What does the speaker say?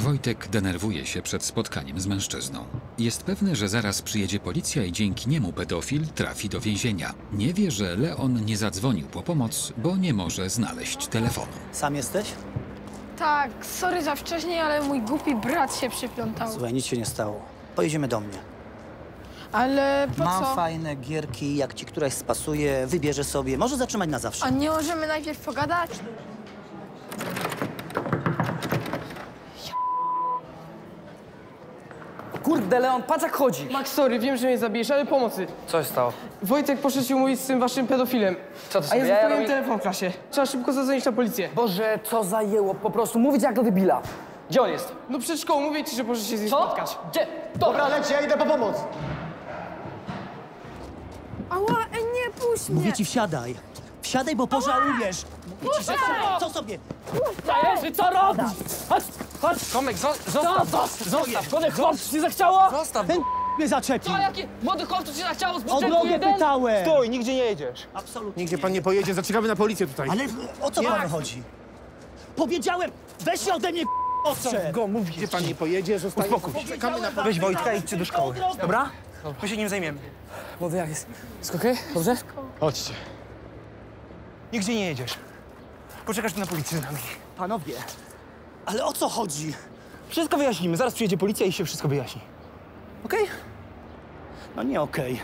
Wojtek denerwuje się przed spotkaniem z mężczyzną. Jest pewny, że zaraz przyjedzie policja i dzięki niemu pedofil trafi do więzienia. Nie wie, że Leon nie zadzwonił po pomoc, bo nie może znaleźć telefonu. Sam jesteś? Tak, sorry za wcześniej, ale mój głupi brat się przyplątał. Słuchaj, nic się nie stało. Pojedziemy do mnie. Ale po Mam co? fajne gierki, jak ci któraś spasuje, wybierze sobie. Może zatrzymać na zawsze. A nie możemy najpierw pogadać? Kurde, Leon, patrz jak chodzi. Max, sorry, wiem, że mnie zabijesz, ale pomocy. Co się stało? Wojtek poszedł się mówić z tym waszym pedofilem. Co to A sobie ja jaja zostawiłem robi? telefon w klasie. Trzeba szybko zadzwonić na policję. Boże, co zajęło, po prostu mówić jak do debila. Gdzie on jest? No przed szkołą mówię ci, że możesz się z nim Co? spotkać. Gdzie? Dobra, leć, ja idę po pomoc. Ała, ej, nie puść mnie! Mówię ci, wsiadaj. Wsiadaj, bo pożałujesz. Mówię ci, że wsiadaj. Co sobie? Jerzy, co robisz? Chodź, chodź. Tomek, zo- zostaw, zostaw, zostaw. Młody chłopcu ci zachciało? Zostaw Ten mnie zaczepił. Co, jaki młody chłopcu ci zachciało z jeden? pytałem. Stój, nigdzie nie jedziesz. Absolutnie. Nigdzie pan nie pojedzie, zaczekamy na policję tutaj. Ale o co panu chodzi? Powiedziałem, weź się ode mnie, ostrze. Go, mów, gdzie pan nie pojedzie, zostaje. Uspokój się. Czekamy na Weź Wojtka, idźcie do szkoły. Dobra? My się nim zajmiemy. Młody, jak jest? Jest okej? Dobrze? Chodźcie. Nigdzie nie jedziesz. Poczekasz tu na policję z nami. Panowie, ale o co chodzi? Wszystko wyjaśnimy. Zaraz przyjedzie policja i się wszystko wyjaśni. Okej? No nie okej.